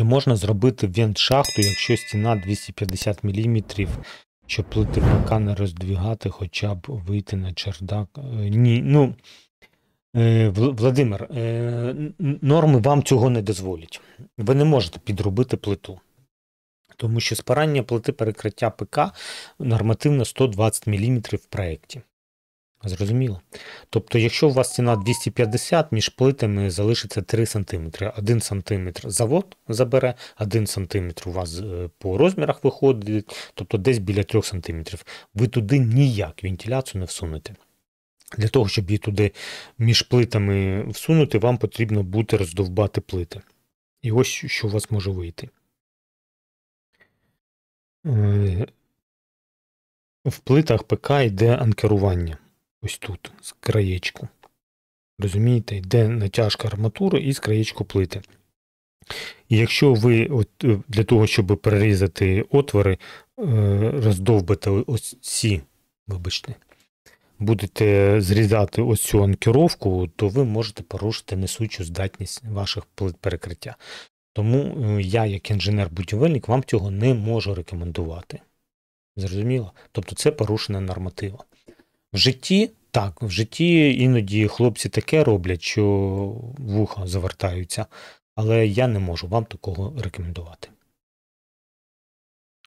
Чи можна зробити вент-шахту, якщо стіна 250 мм, щоб плити ВК не роздвігати, хоча б вийти на чердак? Е, Ні. Ну, е, Владимир, е, норми вам цього не дозволять. Ви не можете підробити плиту. Тому що спарання плити перекриття ПК нормативно 120 мм в проєкті. Зрозуміло? Тобто, якщо у вас ціна 250, між плитами залишиться 3 см. 1 см завод забере, 1 см у вас е, по розмірах виходить, тобто десь біля 3 см. Ви туди ніяк вентиляцію не всунете. Для того, щоб її туди між плитами всунути, вам потрібно буде роздовбати плити. І ось що у вас може вийти. Е, В плитах ПК йде анкерування. Ось тут, з краєчку. Розумієте, йде натяжка арматури і з краєчку плити. І якщо ви от, е, для того, щоб перерізати отвори, е, роздовбите ось ці, вибачте, будете зрізати ось цю анкеровку, то ви можете порушити несучу здатність ваших плит перекриття. Тому е, я, як інженер-будівельник, вам цього не можу рекомендувати. Зрозуміло? Тобто це порушення норматива. В житті, так, в житті іноді хлопці таке роблять, що вуха завертаються, але я не можу вам такого рекомендувати.